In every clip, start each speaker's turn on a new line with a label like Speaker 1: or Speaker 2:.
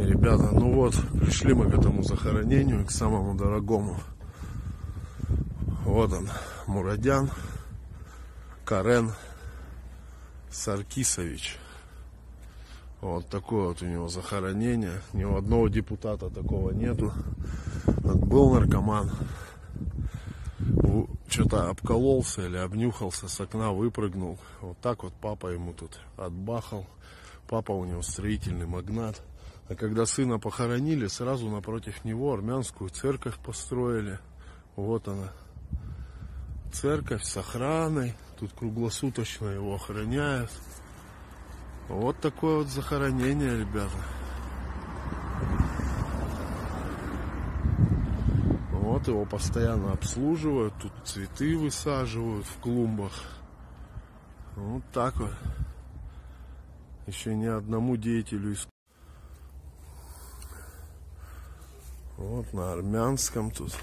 Speaker 1: Ребята, ну вот, пришли мы к этому захоронению, к самому дорогому. Вот он, Мурадян Карен Саркисович. Вот такое вот у него захоронение. Ни у одного депутата такого нету. Вот был наркоман. Что-то обкололся или обнюхался, с окна выпрыгнул. Вот так вот папа ему тут отбахал. Папа у него строительный магнат. А когда сына похоронили, сразу напротив него армянскую церковь построили. Вот она. Церковь с охраной. Тут круглосуточно его охраняют. Вот такое вот захоронение, ребята. Вот его постоянно обслуживают. Тут цветы высаживают в клумбах. Вот так вот. Еще ни одному деятелю из Вот на армянском тут.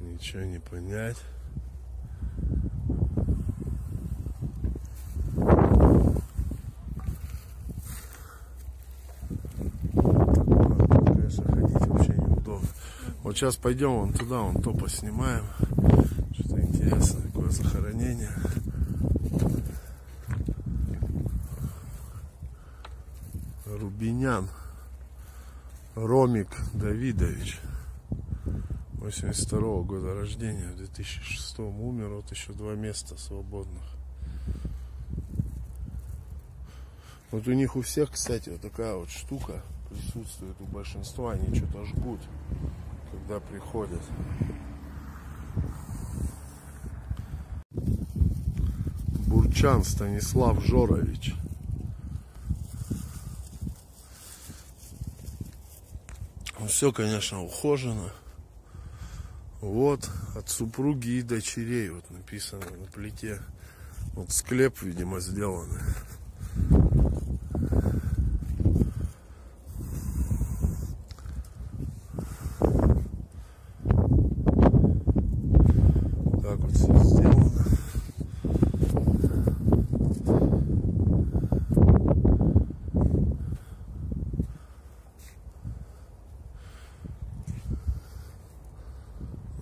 Speaker 1: Ничего не понять. Вот сейчас пойдем вон туда, вон то поснимаем. Что-то интересное, такое захоронение. Рубинян. Ромик Давидович. 82 -го года рождения, в 2006 умер, вот еще два места свободных. Вот у них у всех, кстати, вот такая вот штука присутствует у большинства, они что-то жгут, когда приходят. Бурчан Станислав Жорович. Все, конечно, ухожено. Вот, от супруги и дочерей, вот написано на плите. Вот склеп, видимо, сделанный. Так вот все сделано.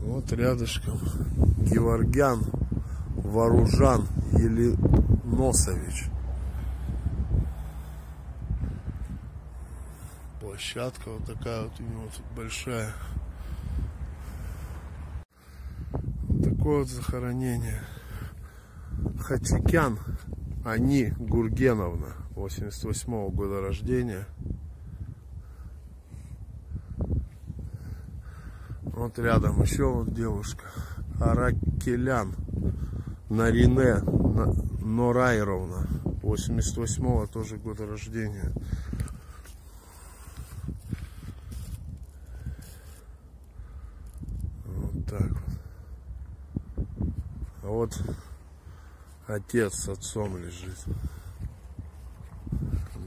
Speaker 1: Вот рядышком Геворгян Вооружан Еленосович. Площадка вот такая вот у него тут большая. Вот такое вот захоронение. Хачикян Ани Гургеновна, 88 -го года рождения. Вот рядом еще вот девушка. Аракелян Нарине Норайровна. 88-го тоже года рождения. Вот так вот. А вот отец с отцом лежит.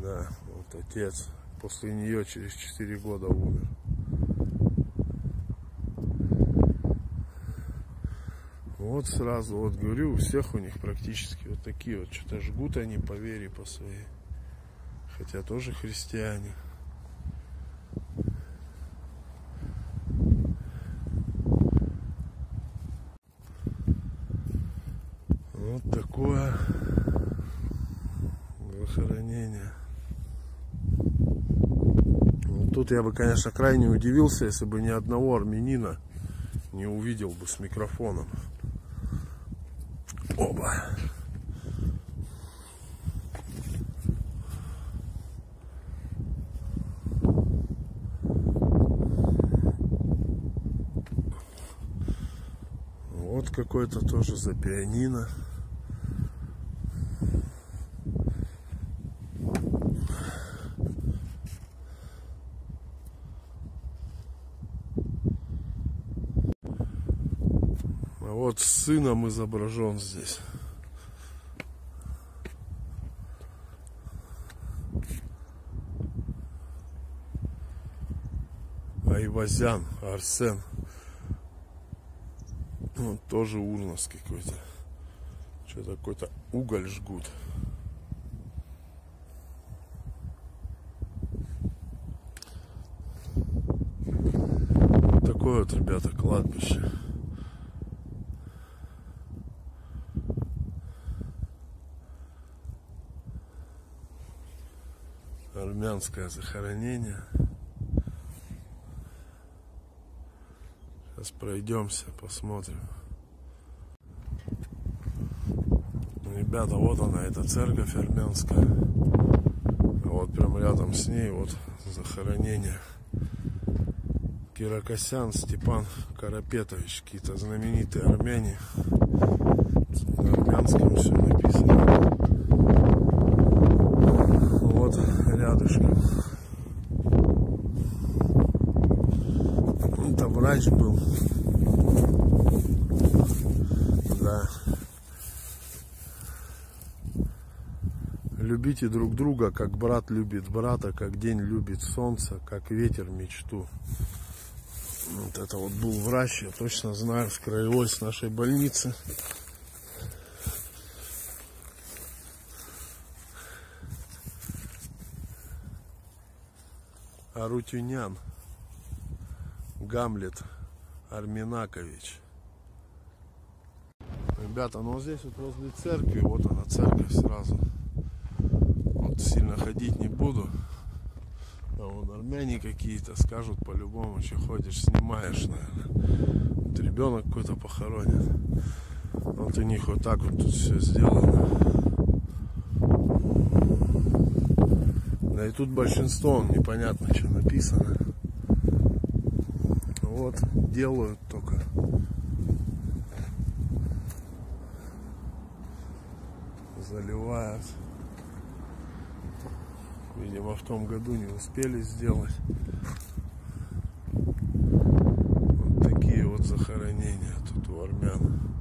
Speaker 1: Да, вот отец. После нее через 4 года умер. Вот сразу, вот говорю, у всех у них практически вот такие вот, что-то жгут они по вере, по своей. Хотя тоже христиане. Вот такое захоронение. Ну, тут я бы, конечно, крайне удивился, если бы ни одного армянина не увидел бы с микрофоном. Оба. Вот какой-то тоже за пианино. Вот с сыном изображен здесь. Айвазян, Арсен. Ну, тоже урнос какой-то. Что-то какой-то уголь жгут. Вот такое вот, ребята, кладбище. Армянское захоронение. Сейчас пройдемся, посмотрим. Ребята, вот она, эта церковь армянская. А вот прям рядом с ней вот захоронение. Киракосян Степан Карапетович, какие-то знаменитые армяне. На армянском все написано. Вот рядышком. Это врач был. Да. Любите друг друга, как брат любит брата, как день любит солнце, как ветер мечту. Вот это вот был врач, я точно знаю, с краевой, с нашей больницы. Арутюнян Гамлет Арминакович. Ребята, ну вот здесь вот возле церкви, вот она церковь сразу. Вот сильно ходить не буду. А вон армяне какие-то скажут по-любому, что ходишь, снимаешь, наверное. Вот ребенок какой-то похоронен. Вот у них вот так вот тут все сделано. Да и тут большинство, непонятно, что написано. Вот, делают только. Заливают. Видимо, в том году не успели сделать. Вот такие вот захоронения тут у армян.